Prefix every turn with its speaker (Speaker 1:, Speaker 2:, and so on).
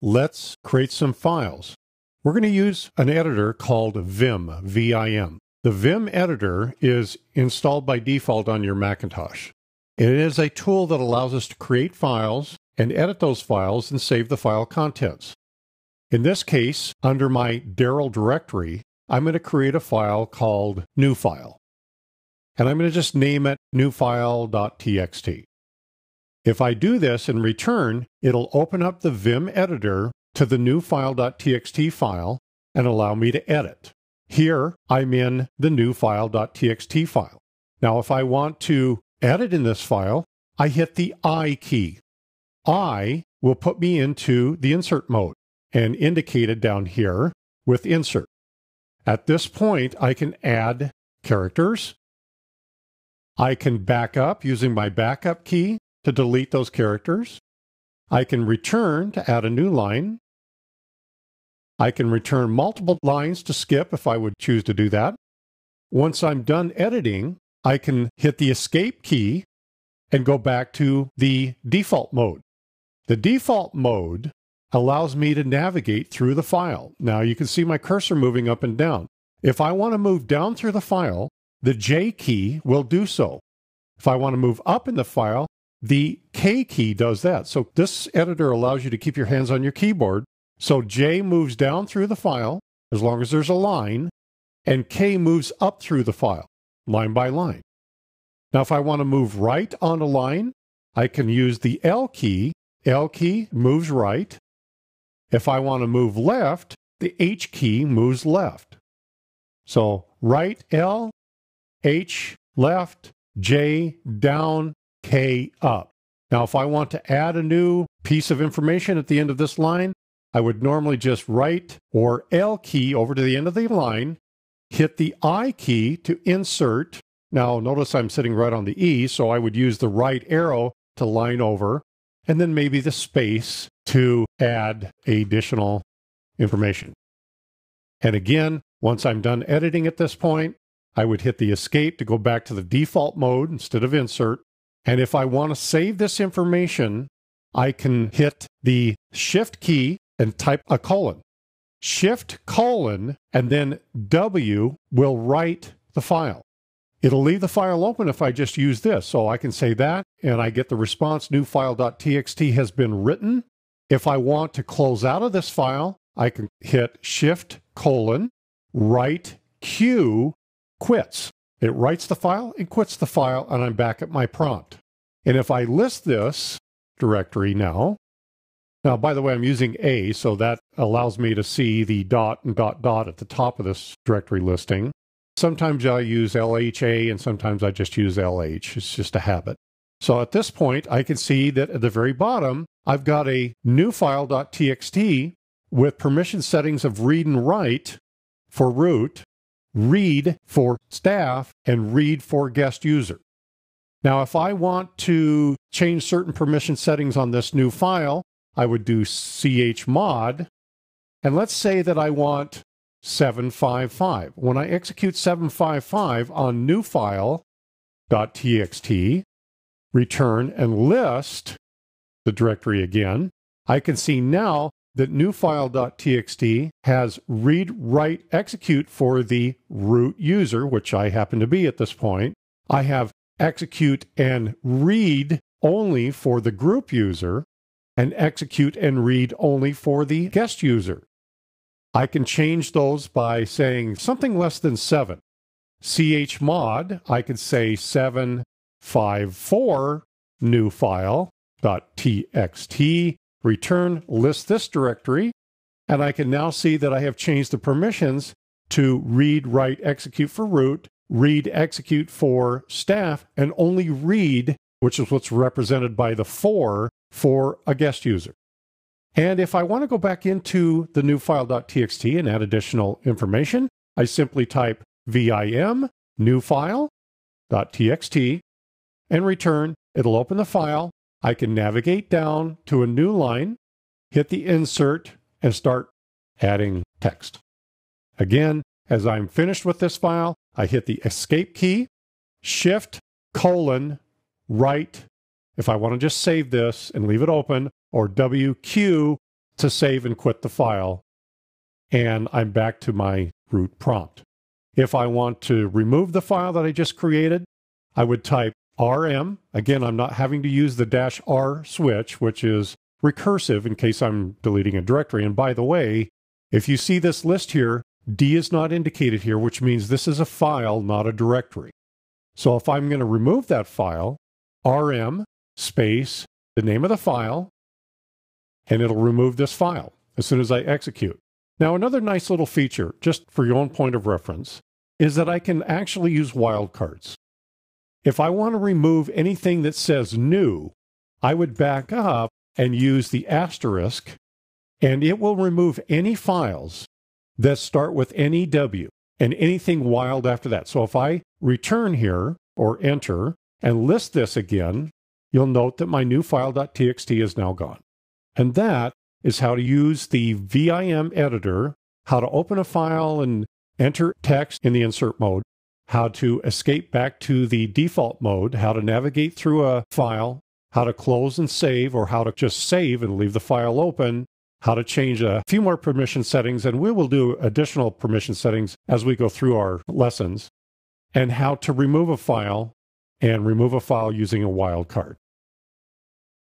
Speaker 1: let's create some files. We're going to use an editor called Vim, V-I-M. The Vim editor is installed by default on your Macintosh. It is a tool that allows us to create files and edit those files and save the file contents. In this case, under my Darrell directory, I'm going to create a file called new file. And I'm going to just name it newfile.txt. If I do this and return, it'll open up the Vim editor to the new file.txt file and allow me to edit. Here, I'm in the new file.txt file. Now, if I want to edit in this file, I hit the I key. I will put me into the insert mode and indicated down here with insert. At this point, I can add characters. I can back up using my backup key to delete those characters. I can return to add a new line. I can return multiple lines to skip if I would choose to do that. Once I'm done editing, I can hit the escape key and go back to the default mode. The default mode allows me to navigate through the file. Now you can see my cursor moving up and down. If I want to move down through the file, the J key will do so. If I want to move up in the file, the K key does that. So this editor allows you to keep your hands on your keyboard. So J moves down through the file as long as there's a line, and K moves up through the file, line by line. Now, if I want to move right on a line, I can use the L key. L key moves right. If I want to move left, the H key moves left. So right L, H left, J down, K up. Now, if I want to add a new piece of information at the end of this line, I would normally just right or L key over to the end of the line, hit the I key to insert. Now, notice I'm sitting right on the E, so I would use the right arrow to line over, and then maybe the space to add additional information. And again, once I'm done editing at this point, I would hit the escape to go back to the default mode instead of insert. And if I want to save this information, I can hit the shift key and type a colon. Shift colon and then W will write the file. It'll leave the file open if I just use this. So I can say that and I get the response new file.txt has been written if I want to close out of this file, I can hit Shift colon write Q quits. It writes the file and quits the file, and I'm back at my prompt. And if I list this directory now, now by the way, I'm using A, so that allows me to see the dot and dot dot at the top of this directory listing. Sometimes I use LHA and sometimes I just use LH. It's just a habit. So at this point, I can see that at the very bottom, I've got a new file.txt with permission settings of read and write for root, read for staff, and read for guest user. Now, if I want to change certain permission settings on this new file, I would do chmod. And let's say that I want 755. When I execute 755 on new return and list the directory again, I can see now that newfile.txt has read, write, execute for the root user, which I happen to be at this point. I have execute and read only for the group user, and execute and read only for the guest user. I can change those by saying something less than 7. chmod, I could say 754 new file txt return list this directory, and I can now see that I have changed the permissions to read, write, execute for root, read, execute for staff, and only read, which is what's represented by the for, for a guest user. And if I want to go back into the new file.txt and add additional information, I simply type vim new file.txt and return. It'll open the file I can navigate down to a new line, hit the insert, and start adding text. Again, as I'm finished with this file, I hit the escape key, shift colon write if I want to just save this and leave it open, or WQ to save and quit the file, and I'm back to my root prompt. If I want to remove the file that I just created, I would type rm. Again, I'm not having to use the dash r switch, which is recursive in case I'm deleting a directory. And by the way, if you see this list here, D is not indicated here, which means this is a file, not a directory. So if I'm going to remove that file, rm space the name of the file, and it'll remove this file as soon as I execute. Now, another nice little feature, just for your own point of reference, is that I can actually use wildcards. If I want to remove anything that says new, I would back up and use the asterisk, and it will remove any files that start with NEW and anything wild after that. So if I return here or enter and list this again, you'll note that my new file.txt is now gone. And that is how to use the VIM editor, how to open a file and enter text in the insert mode, how to escape back to the default mode, how to navigate through a file, how to close and save, or how to just save and leave the file open, how to change a few more permission settings, and we will do additional permission settings as we go through our lessons, and how to remove a file and remove a file using a wildcard.